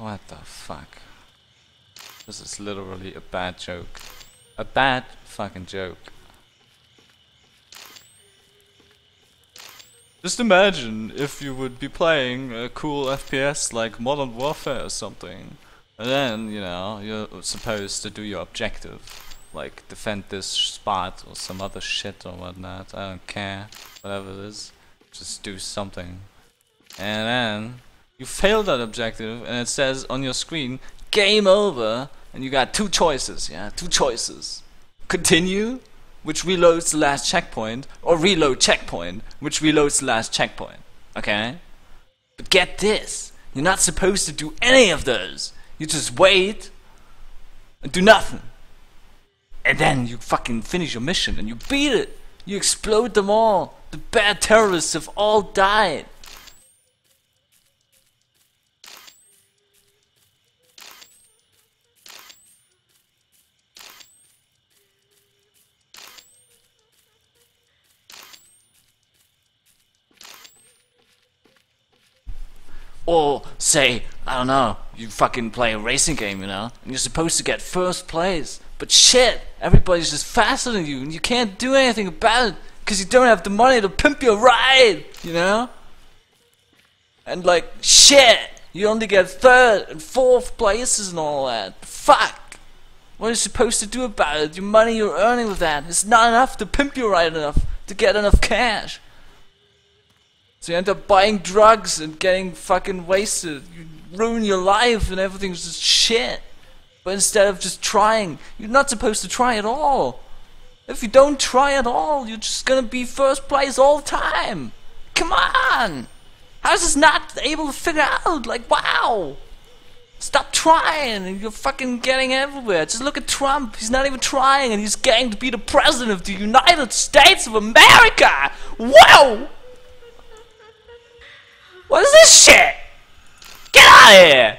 What the fuck? This is literally a bad joke. A bad fucking joke. Just imagine if you would be playing a cool FPS like Modern Warfare or something. And then, you know, you're supposed to do your objective. Like defend this spot or some other shit or whatnot. I don't care. Whatever it is. Just do something. And then you fail that objective and it says on your screen game over and you got two choices, yeah? Two choices. Continue which reloads the last checkpoint, or reload checkpoint, which reloads the last checkpoint. Okay? But get this, you're not supposed to do any of those. You just wait and do nothing. And then you fucking finish your mission and you beat it. You explode them all. The bad terrorists have all died. Or say, I don't know, you fucking play a racing game, you know, and you're supposed to get first place. But shit, everybody's just faster than you, and you can't do anything about it because you don't have the money to pimp your ride, you know? And like, shit, you only get third and fourth places and all that. Fuck! What are you supposed to do about it? Your money you're earning with that is not enough to pimp your ride enough to get enough cash. So you end up buying drugs and getting fucking wasted. You ruin your life and everything's just shit. But instead of just trying, you're not supposed to try at all. If you don't try at all, you're just gonna be first place all the time. Come on! How is this not able to figure out? Like, wow! Stop trying and you're fucking getting everywhere. Just look at Trump. He's not even trying and he's getting to be the president of the United States of America! Wow! What is this shit? Get out of here!